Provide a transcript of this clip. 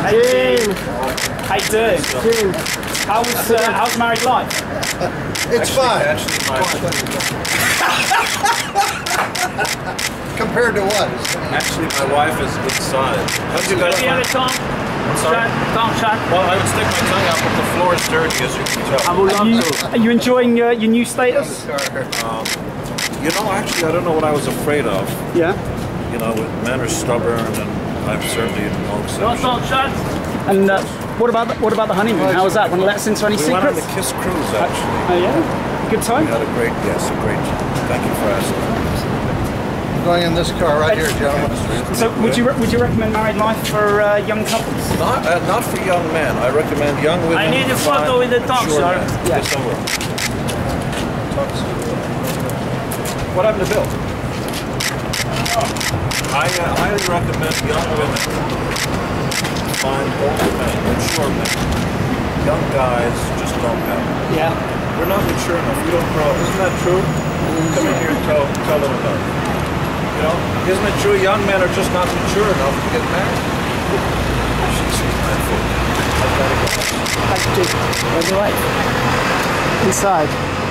Gene. How you doing? Gene. How's uh, how's married life? It's fine. Actually, my, Compared to what? actually, my wife is inside. How'd you guys Any other find? time? Sorry. Don't chat. Well, I would stick my tongue out, but the floor is dirty, as you can tell. Are you, are you enjoying uh, your new status? You know, actually, I don't know what I was afraid of. Yeah. You know, men are stubborn, and I'm certainly no exception. Don't chat. And uh, what about the, what about the honeymoon? How was that? Want to let us into any We went on the Kiss cruise, actually. Oh yeah. Good time. We had a great, yes, a great. Thank you for asking. Going in this car right here, gentlemen. So would you re- would you recommend married life for uh, young couples? Not, uh, not for young men. I recommend young women. I need a photo with the dog, mature sir. men. Yes, I will. What happened to Bill? I uh, highly recommend young women find older men, mature men. Young guys just don't have it. Yeah. We're not mature enough. We don't grow. Isn't that true? Come in here and tell, tell them about it. You know, isn't it true young men are just not mature enough to get married? She's my foot. I've got to go. Thank you. Where's your wife? Inside.